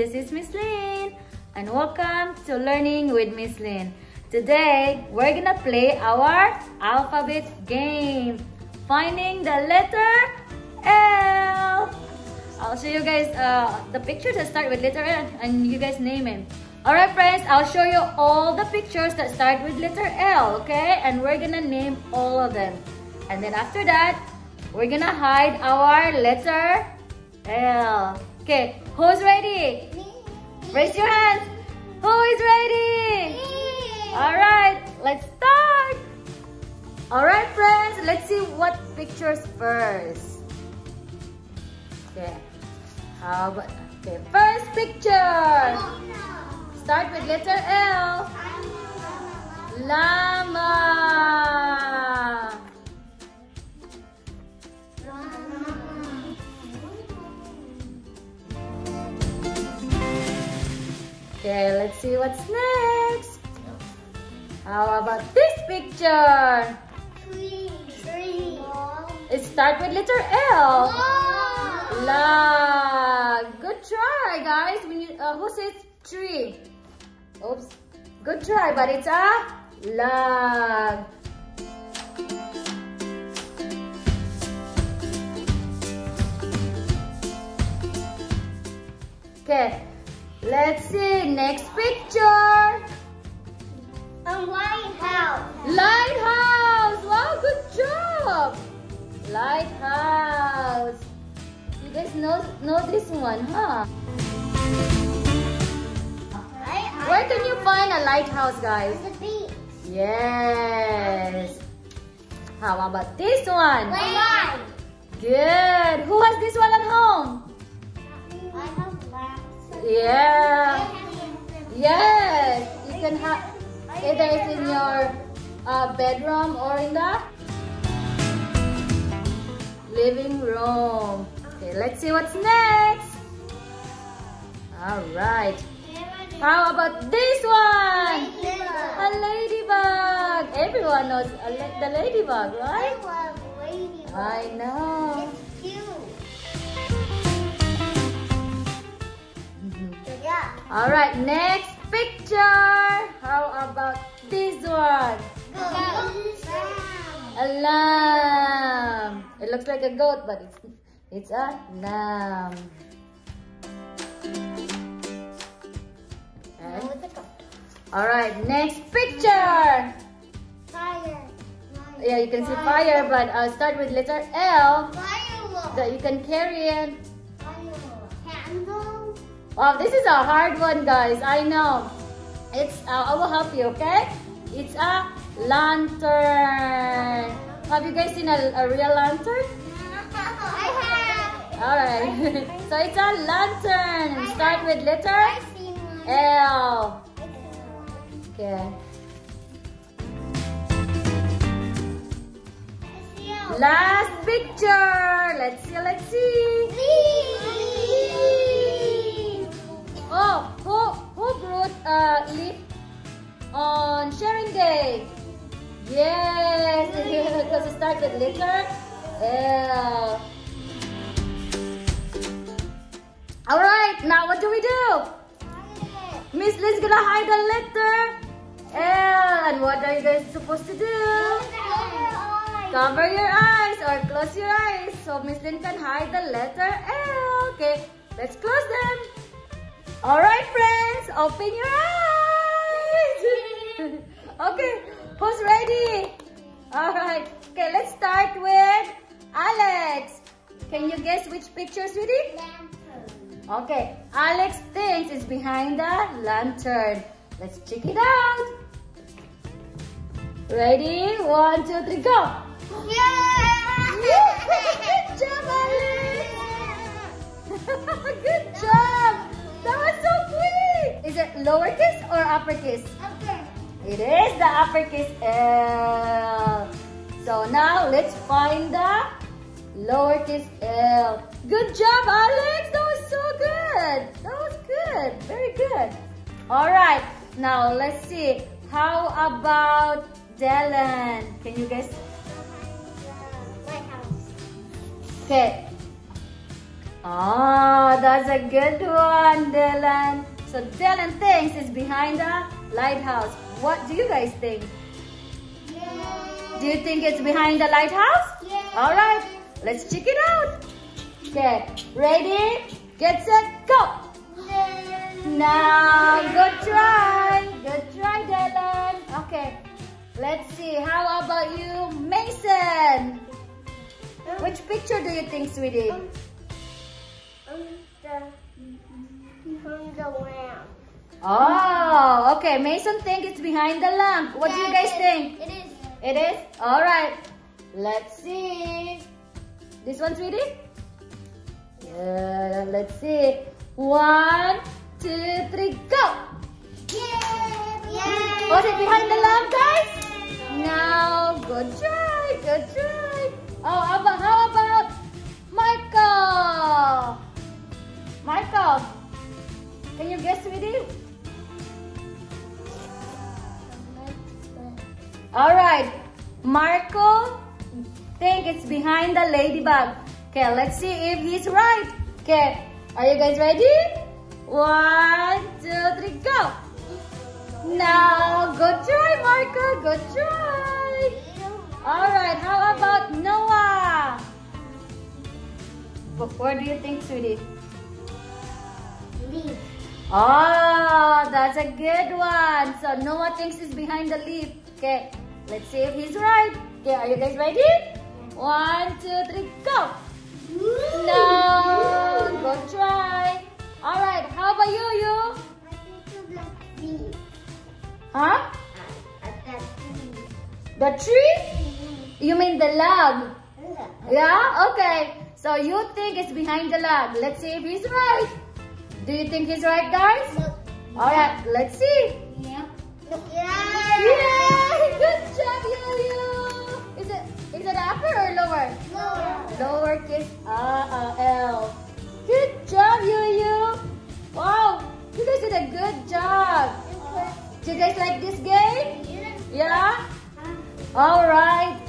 this is Miss Lyn and welcome to Learning with Miss Lyn. Today, we're gonna play our alphabet game, finding the letter L. I'll show you guys uh, the pictures that start with letter L and you guys name it. Alright friends, I'll show you all the pictures that start with letter L, okay? And we're gonna name all of them. And then after that, we're gonna hide our letter L. Okay, who's ready? Raise your hands. Who is ready? Alright, let's start. Alright friends, let's see what pictures first. Okay, how about, okay, first picture. Oh, start with letter L. Llama. What's next. How about this picture? Tree. Tree. It starts with letter L. La. Good try, guys. When you, uh, who says tree? Oops. Good try, but it's a log. Okay. Let's see. Next picture. A lighthouse. Lighthouse! Wow, good job! Lighthouse. You guys know, know this one, huh? Where can you find a lighthouse, guys? The beach. Yes. How about this one? Land. Good. Who has this one at home? Yeah. Yes. You can have either it's in your uh, bedroom or in the living room. Okay, let's see what's next. All right. How about this one? A ladybug. Everyone knows a la the ladybug, right? I know. Yeah. All right, next picture. How about this one? A lamb. It looks like a goat, but it's it's a lamb. Okay. All right, next picture. Fire. Yeah, you can see fire, but I'll start with letter L. Firework. That you can carry it. Wow, this is a hard one, guys. I know. It's. Uh, I will help you. Okay? It's a lantern. Have you guys seen a, a real lantern? I have. All right. so it's a lantern. Start with letter I've seen one. L. Okay. Last picture. Let's see. Let's see. Oh, who who brought uh, leaf on sharing day? Yes, because it starts with letter L. All right, now what do we do? Miss Lyn's gonna hide the letter. And what are you guys supposed to do? Cover your eyes or close your eyes so Miss Lyn can hide the letter L. Okay, let's close them. All right, friends, open your eyes. okay, who's ready? All right. Okay, let's start with Alex. Can you guess which picture, sweetie? Okay, Alex thinks it's behind the lantern. Let's check it out. Ready? One, two, three, go. Yeah! Good job, Alex. Good job. That was so quick. Is it lowercase or uppercase? It is the uppercase L. So now let's find the lowercase L. Good job, Alex. That was so good. That was good. Very good. All right. Now let's see. How about Dylan? Can you guess? Okay. Ah, that's a good one, Dylan. So Dylan thinks it's behind the lighthouse. What do you guys think? Yeah. Do you think it's behind the lighthouse? Yeah. All right, let's check it out. Okay, ready, get set, go. Now, good try. Good try, Dylan. Okay, let's see. How about you, Mason? Which picture do you think, sweetie? The lamp. Oh, okay. Mason think it's behind the lamp. What do you guys think? It is. It is? All right. Let's see. This one, sweetie? Yeah, let's see. One, two, three, go. Yeah. Was it behind the lamp, guys? Now, good try, good try. Oh, how about, how about Michael? Michael, you guess, sweetie? All right, Marco think it's behind the ladybug. Okay, let's see if he's right. Okay, are you guys ready? One, two, three, go. Now, good try, Marco. Good try. All right, how about Noah? Wh- Where do you think, sweetie? Leaf. Oh, that's a good one. So Noah thinks it's behind the leaf. Okay, let's see if he's right. Okay, are you guys ready? One, two, three, go. No, good try. All right, how about you, you? I think it's the leaf. Huh? At tree. The tree? You mean the log? Yeah? Okay. So you think it's behind the log. Let's see if he's right. Do you think he's right, guys? All right, let's see. Yeah. Yay! Good job, Yo-Yo! Is it is it upper or lower? Lower. Lowercase uh, uh, L. Good job, Yo-Yo! Wow! You guys did a good job. Do you guys like this game? Yeah? Alright.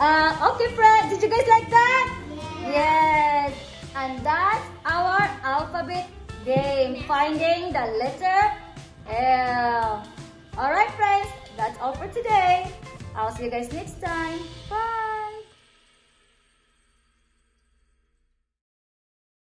Uh, okay, friends. Did you guys like that? Yes. And that's our alphabet game. Finding the letter L. Alright, friends. That's all for today. I'll see you guys next time. Bye.